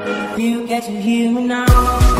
You get to hear me now.